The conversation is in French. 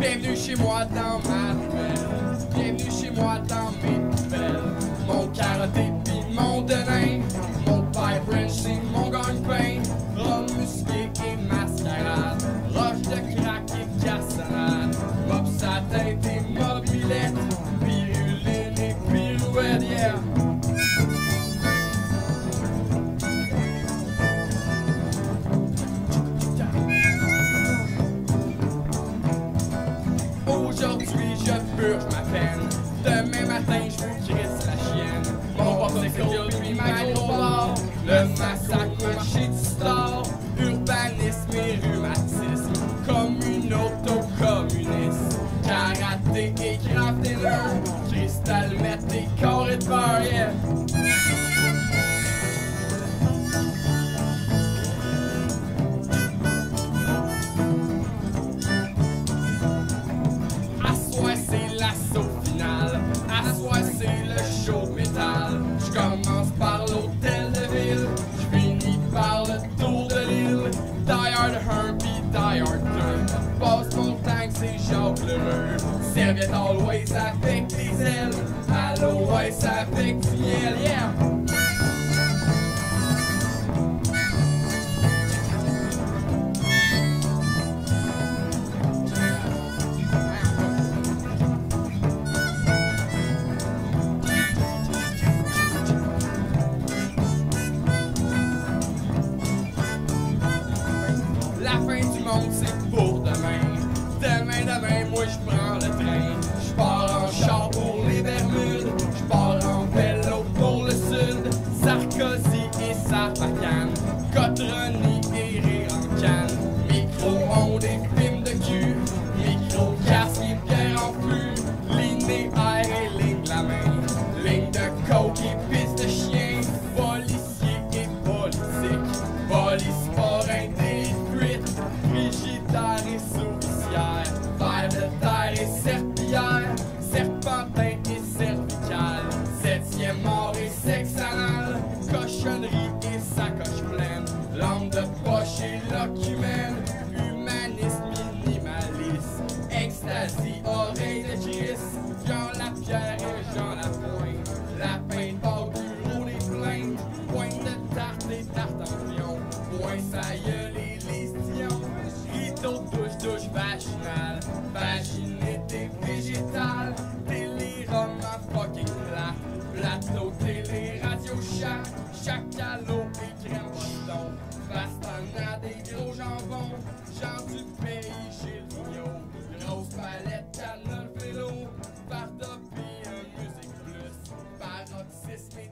Bienvenue chez moi dans ma nouvelle. Bienvenue chez moi dans mes nouvelles. Mon carotte et mon demain. Demain matin, je vous crisse la chienne. Mon porte-code, puis ma gros Le massacre, marché du store. Urbanisme et rhumatisme. Communauto-communiste. Karaté et crafté Cristal always I think diesel, I'll always I think yeah. ça va bien. Touche, touche, vaginal, vaginité végétale, délirement fucking plat, plateau, télé, radio, chat, chacal, et crème boston, pastana, des gros jambons, gens du pays, chez le vignon, grosse palette, canne, vélo, par un musique plus, paroxysme et